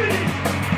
city.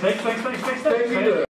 Next, next, next, next, next.